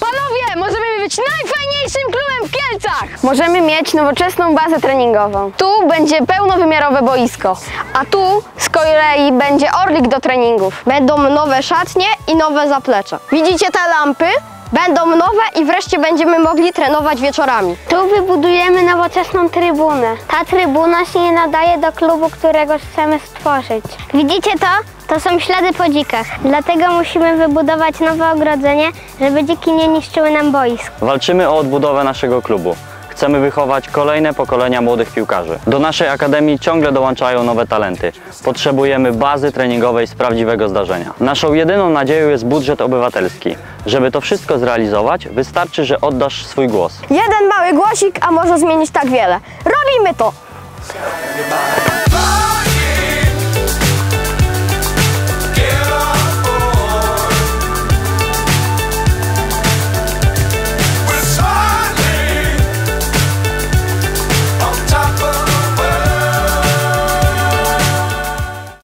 Panowie, możemy być najfajniejszym klubem w Kielcach! Możemy mieć nowoczesną bazę treningową. Tu będzie pełnowymiarowe boisko, a tu z kolei będzie orlik do treningów. Będą nowe szatnie i nowe zaplecze. Widzicie te lampy? Będą nowe i wreszcie będziemy mogli trenować wieczorami. Tu wybudujemy nowoczesną trybunę. Ta trybuna się nie nadaje do klubu, którego chcemy stworzyć. Widzicie to? To są ślady po dzikach. Dlatego musimy wybudować nowe ogrodzenie, żeby dziki nie niszczyły nam boisk. Walczymy o odbudowę naszego klubu. Chcemy wychować kolejne pokolenia młodych piłkarzy. Do naszej akademii ciągle dołączają nowe talenty. Potrzebujemy bazy treningowej z prawdziwego zdarzenia. Naszą jedyną nadzieją jest budżet obywatelski. Żeby to wszystko zrealizować, wystarczy, że oddasz swój głos. Jeden mały głosik, a może zmienić tak wiele. Robimy to!